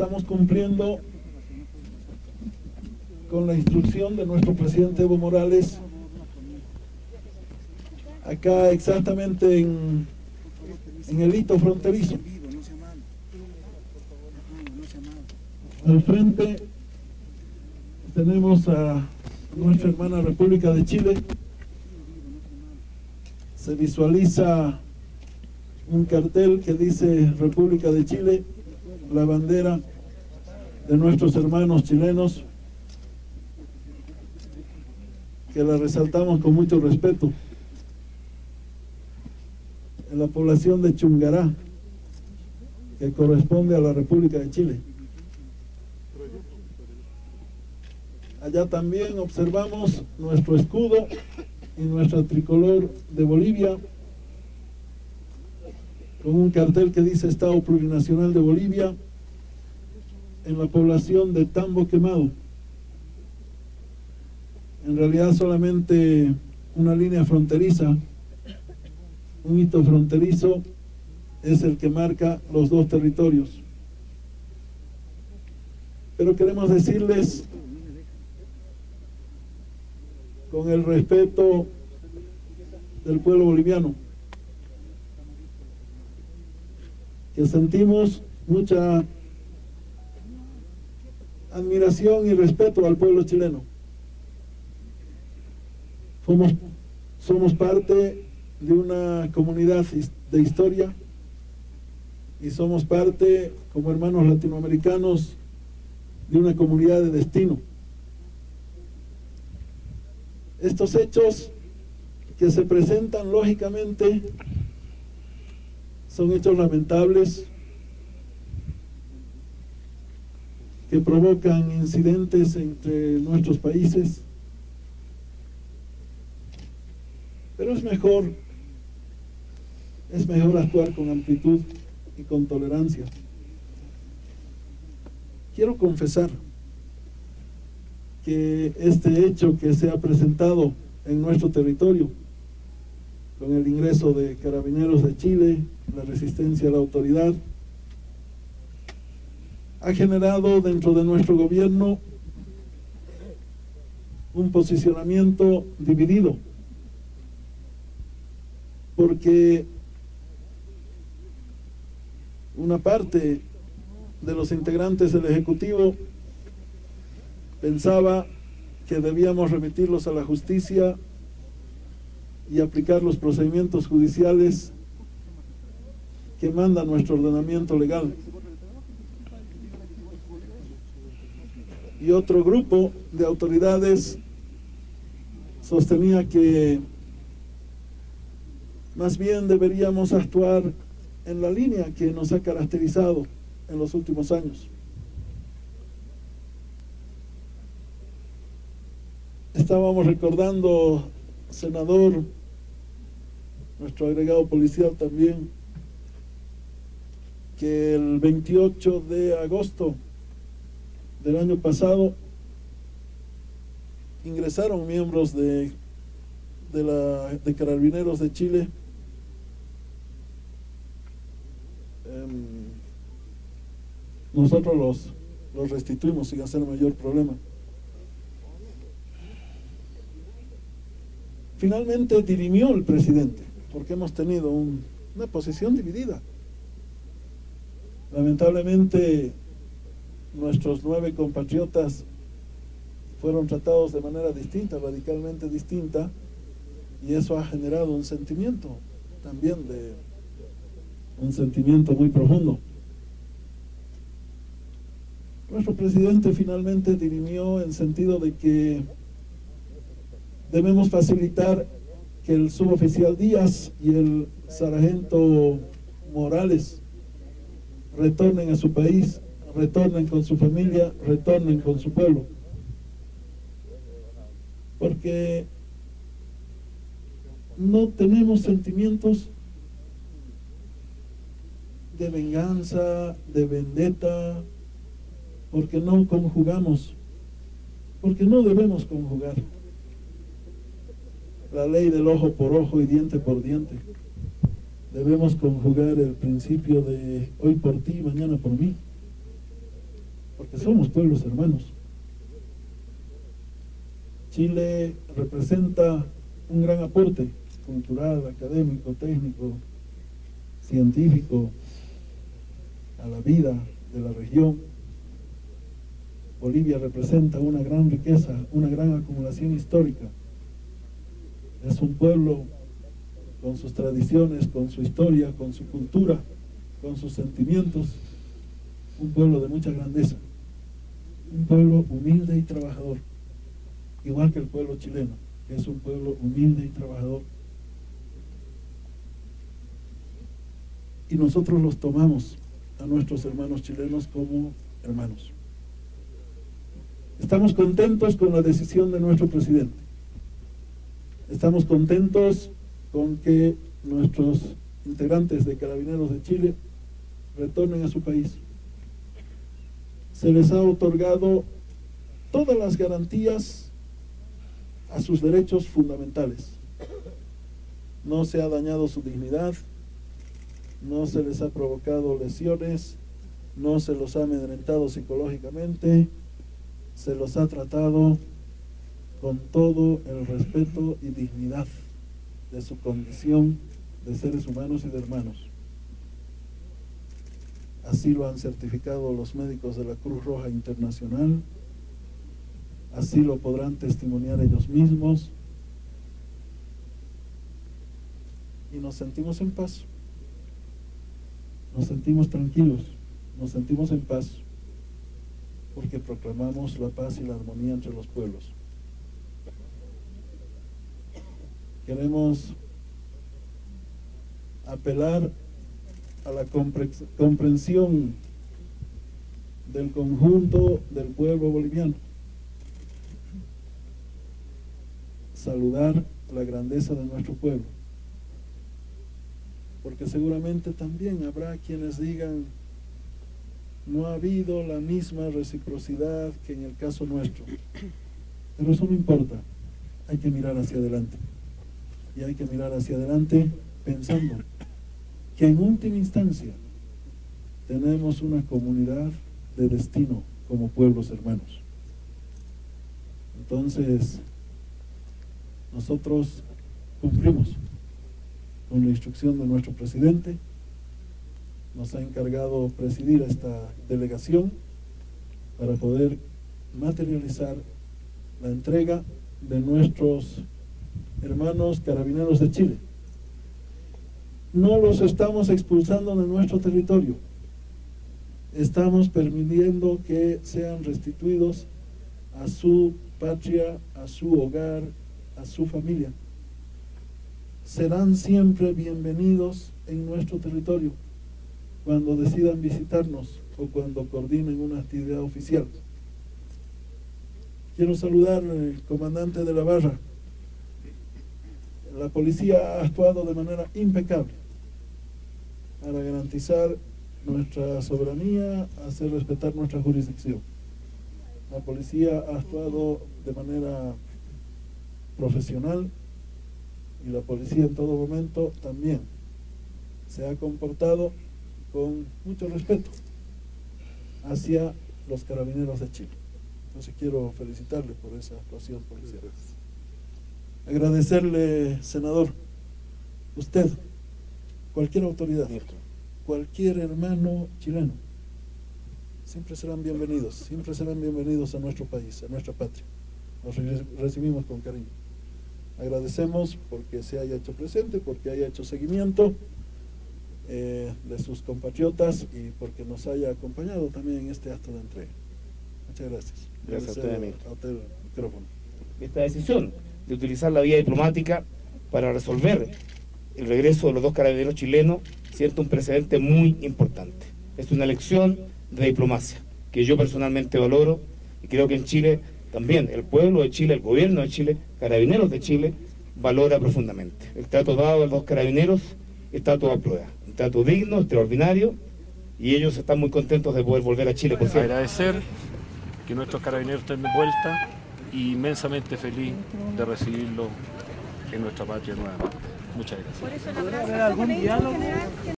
estamos cumpliendo con la instrucción de nuestro presidente Evo Morales, acá exactamente en, el hito fronterizo. Al frente tenemos a nuestra hermana República de Chile. Se visualiza un cartel que dice República de Chile, la bandera de nuestros hermanos chilenos, que la resaltamos con mucho respeto. En la población de Chungará, que corresponde a la República de Chile. Allá también observamos nuestro escudo y nuestra tricolor de Bolivia, con un cartel que dice Estado Plurinacional de Bolivia, en la población de Tambo Quemado. En realidad solamente una línea fronteriza, un hito fronterizo es el que marca los dos territorios. Pero queremos decirles con el respeto del pueblo boliviano, que sentimos mucha admiración y respeto al pueblo chileno. Somos, somos parte de una comunidad de historia y somos parte, como hermanos latinoamericanos, de una comunidad de destino. Estos hechos que se presentan lógicamente son hechos lamentables que provocan incidentes entre nuestros países. Pero es mejor, es mejor actuar con amplitud y con tolerancia. Quiero confesar que este hecho que se ha presentado en nuestro territorio, con el ingreso de carabineros de Chile, la resistencia a la autoridad, ha generado dentro de nuestro gobierno un posicionamiento dividido, porque una parte de los integrantes del Ejecutivo pensaba que debíamos remitirlos a la justicia y aplicar los procedimientos judiciales que manda nuestro ordenamiento legal. Y otro grupo de autoridades sostenía que más bien deberíamos actuar en la línea que nos ha caracterizado en los últimos años. Estábamos recordando, senador, nuestro agregado policial también, que el 28 de agosto del año pasado ingresaron miembros de, de, la, de Carabineros de Chile em, nosotros los, los restituimos sin hacer mayor problema. finalmente dirimió el presidente, porque hemos tenido una posición dividida. Lamentablemente, nuestros nueve compatriotas fueron tratados de manera distinta, radicalmente distinta, y eso ha generado un sentimiento también de un sentimiento muy profundo. Nuestro presidente finalmente dirimió en sentido de que debemos facilitar que el suboficial Díaz y el sargento Morales retornen a su país, retornen con su familia, retornen con su pueblo. Porque no tenemos sentimientos de venganza, de vendetta, porque no conjugamos, porque no debemos conjugar la ley del ojo por ojo y diente por diente. Debemos conjugar el principio de hoy por ti, mañana por mí. porque somos pueblos hermanos. Chile representa un gran aporte cultural, académico, técnico, científico a la vida de la región. Bolivia representa una gran riqueza, una gran acumulación histórica. Es un pueblo con sus tradiciones, con su historia, con su cultura, con sus sentimientos, un pueblo de mucha grandeza, un pueblo humilde y trabajador, igual que el pueblo chileno, que es un pueblo humilde y trabajador. Y nosotros los tomamos a nuestros hermanos chilenos como hermanos. Estamos contentos con la decisión de nuestro presidente. Estamos contentos con que nuestros integrantes de Carabineros de Chile retornen a su país. Se les ha otorgado todas las garantías a sus derechos fundamentales. No se ha dañado su dignidad, no se les ha provocado lesiones, no se los ha amedrentado psicológicamente, se los ha tratado con todo el respeto y dignidad de su condición de seres humanos y de hermanos. Así lo han certificado los médicos de la Cruz Roja Internacional, así lo podrán testimoniar ellos mismos y nos sentimos en paz, nos sentimos tranquilos, nos sentimos en paz porque proclamamos la paz y la armonía entre los pueblos. Queremos apelar a la comprensión del conjunto del pueblo boliviano. Saludar la grandeza de nuestro pueblo. Porque seguramente también habrá quienes digan, no ha habido la misma reciprocidad que en el caso nuestro. Pero eso no importa, hay que mirar hacia adelante y hay que mirar hacia adelante pensando que en última instancia tenemos una comunidad de destino como pueblos hermanos. Entonces, nosotros cumplimos con la instrucción de nuestro presidente, nos ha encargado presidir esta delegación para poder materializar la entrega de nuestros hermanos carabineros de Chile. No los estamos expulsando de nuestro territorio. Estamos permitiendo que sean restituidos a su patria, a su hogar, a su familia. Serán siempre bienvenidos en nuestro territorio cuando decidan visitarnos o cuando coordinen una actividad oficial. Quiero saludar al comandante de la barra, la policía ha actuado de manera impecable para garantizar nuestra soberanía, hacer respetar nuestra jurisdicción. La policía ha actuado de manera profesional y la policía en todo momento también se ha comportado con mucho respeto hacia los carabineros de Chile. Entonces quiero felicitarle por esa actuación policial. Agradecerle, senador, usted, cualquier autoridad, cualquier hermano chileno, siempre serán bienvenidos, siempre serán bienvenidos a nuestro país, a nuestra patria. Nos recibimos con cariño. Agradecemos porque se haya hecho presente, porque haya hecho seguimiento eh, de sus compatriotas y porque nos haya acompañado también en este acto de entrega. Muchas gracias. Gracias a usted, a usted el micrófono. Esta decisión de utilizar la vía diplomática para resolver el regreso de los dos carabineros chilenos, siento un precedente muy importante. Es una lección de diplomacia que yo personalmente valoro y creo que en Chile también el pueblo de Chile, el gobierno de Chile, carabineros de Chile, valora profundamente. El trato dado a los dos carabineros está todo a prueba. Un trato digno, extraordinario y ellos están muy contentos de poder volver a Chile. Por cierto. Agradecer que nuestros carabineros estén de vuelta inmensamente feliz de recibirlo en nuestra patria nuevamente. Muchas gracias.